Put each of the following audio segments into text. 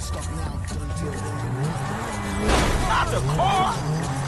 Not the car!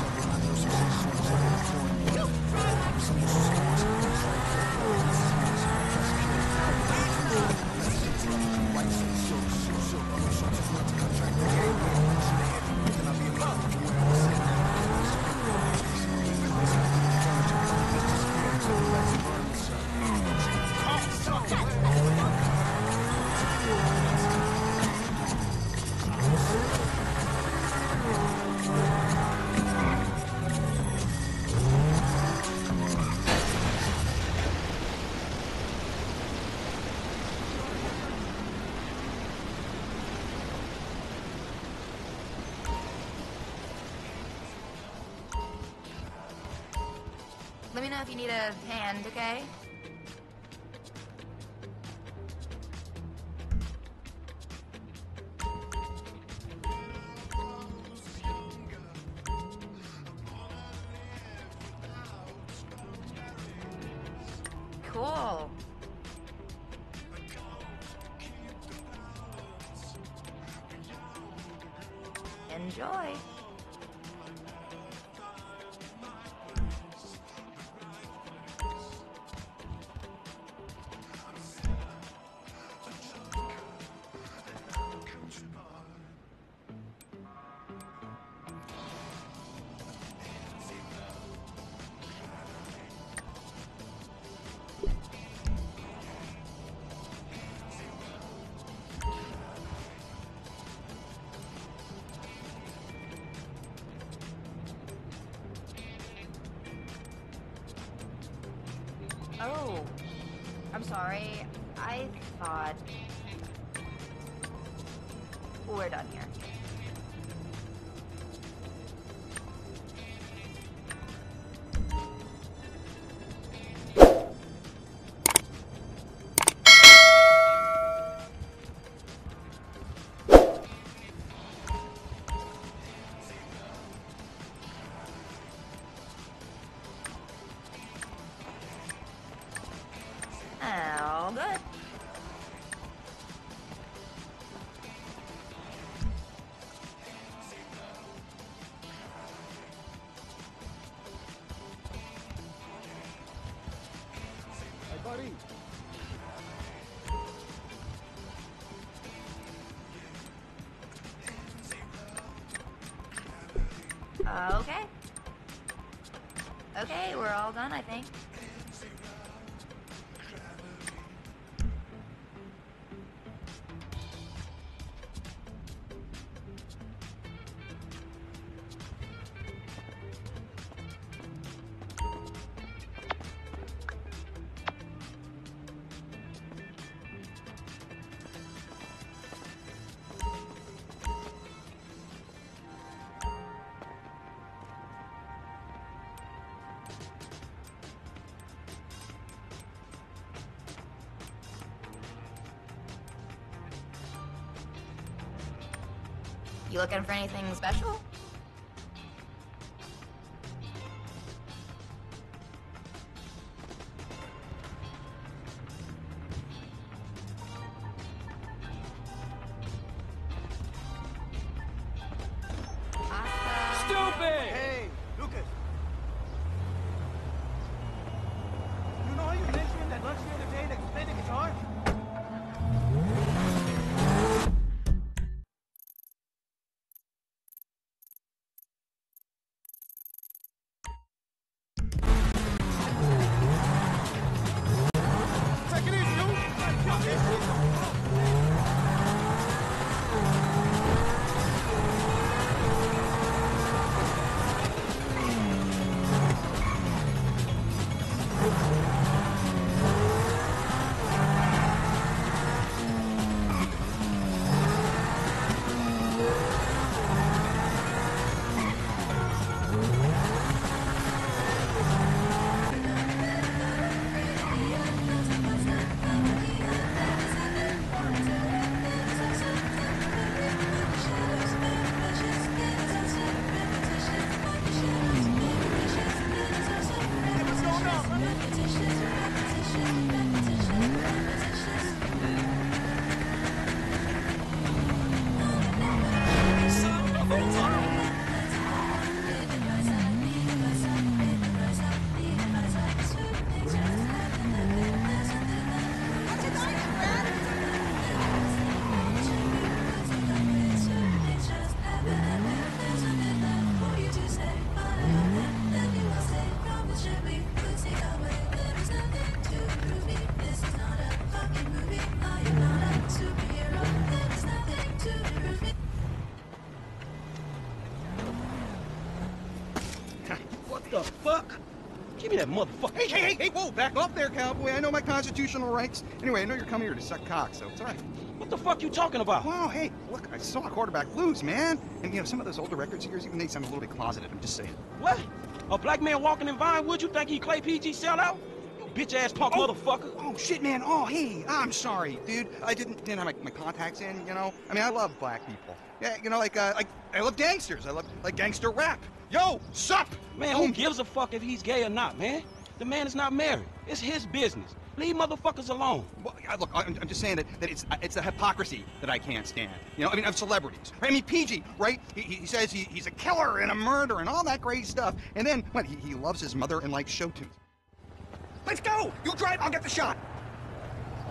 If you need a hand, okay? Cool. Enjoy. Oh, I'm sorry. I thought we're done here. Uh, okay. Okay, we're all done, I think. You looking for anything special? That motherfucker. Hey, hey, hey, hey, whoa, back off there, cowboy. I know my constitutional rights. Anyway, I know you're coming here to suck cock, so it's all right. What the fuck you talking about? Wow, hey, look, I saw a quarterback lose, man. And, you know, some of those older records of yours, even they sound a little bit closeted. I'm just saying. What? A black man walking in Vine Vinewood, you think he Clay PG sellout? You bitch ass punk Oh. motherfucker. Oh, shit, man. Oh, hey, I'm sorry, dude. I didn't, didn't have my, my contacts in, you know? I mean, I love black people. Yeah, you know, like, uh, like, I love gangsters. I love, like, gangster rap. Yo, sup? Man, who gives a fuck if he's gay or not, man? The man is not married. It's his business. Leave motherfuckers alone. Well, I- look, I'm, I'm just saying that, that it's it's the hypocrisy that I can't stand. You know, I mean, of celebrities. I mean, PG, right? He, he says he, he's a killer and a murderer and all that great stuff. And then, what, he, he loves his mother and likes show tunes. Let's go! You drive, I'll get the shot.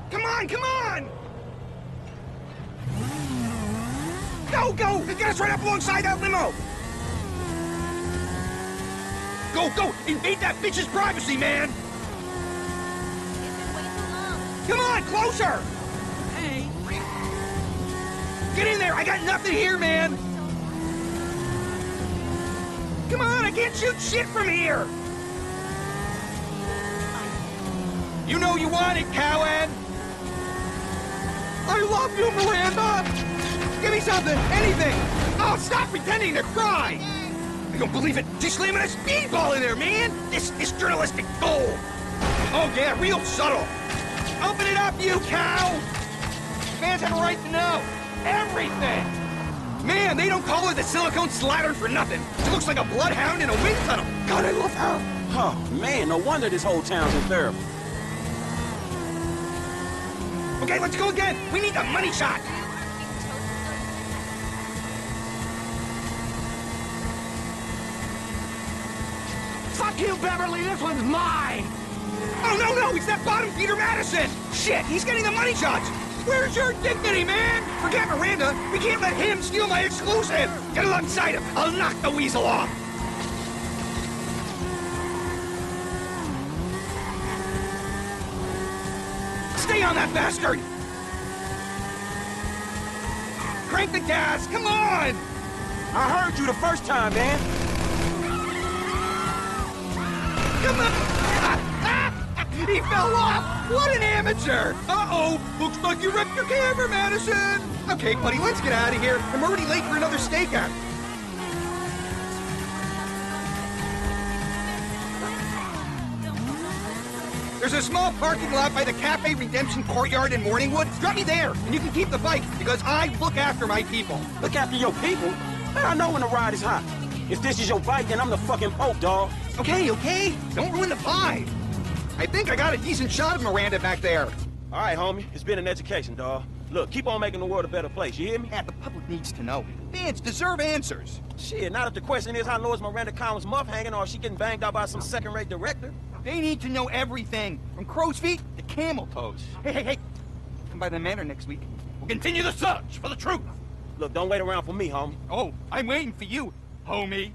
Come on, come on! Go, go! Get us right up alongside that limo! Go, go! Invade that bitch's privacy, man! Come on, closer! Hey, Get in there! I got nothing here, man! Come on, I can't shoot shit from here! You know you want it, Cowan! I love you, Miranda! Give me something, anything! Oh, stop pretending to cry! Don't believe it! She's slamming a speedball in there, man! This is journalistic gold! Oh yeah, real subtle! Open it up, you cow! Fans have a right to know everything! Man, they don't call her the silicone slattern for nothing. She looks like a bloodhound in a wind tunnel. God, I love her. Oh, man, no wonder this whole town's in therapy. Okay, let's go again. We need the money shot. You, Beverly. This one's mine. Oh, no, no, it's that bottom feeder Madison. Shit, he's getting the money shots. Where's your dignity, man? Forget Miranda. We can't let him steal my exclusive. Get alongside him. I'll knock the weasel off. Stay on that bastard. Crank the gas. Come on. I heard you the first time, man. Come on! he fell off! What an amateur! Uh-oh! Looks like you wrecked your camera, Madison! Okay, buddy, let's get out of here. I'm already late for another stakeout. There's a small parking lot by the Cafe Redemption Courtyard in Morningwood. Drop me there, and you can keep the bike, because I look after my people. Look after your people. Man, I know when the ride is hot. If this is your bike, then I'm the fucking Pope, dog. Okay, okay? Don't ruin the vibe. I think I got a decent shot of Miranda back there. All right, homie. It's been an education, dog. Look, keep on making the world a better place, you hear me? Yeah, the public needs to know. Fans deserve answers. Shit, not if the question is how low is Miranda Collins' muff hanging or if she getting banged out by some second-rate director. They need to know everything, from crow's feet to camel toes. Hey, hey, hey! Come by the manor next week. We'll continue the search for the truth. Look, don't wait around for me, homie. Oh, I'm waiting for you, homie.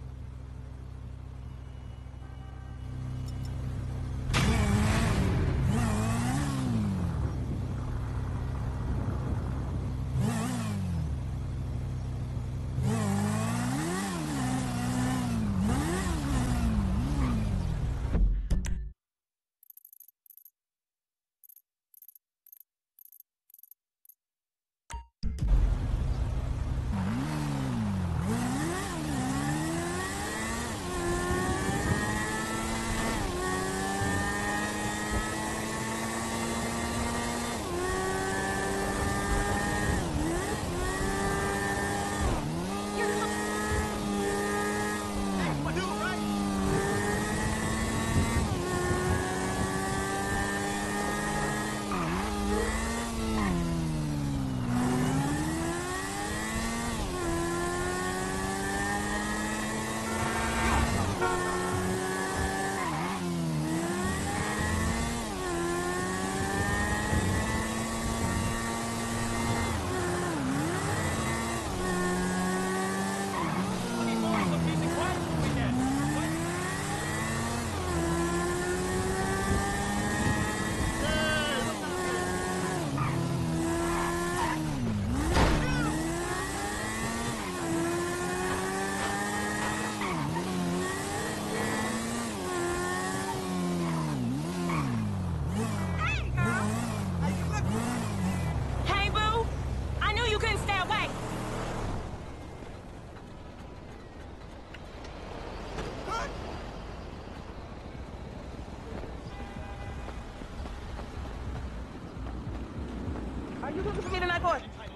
Are you going to me tonight, boy?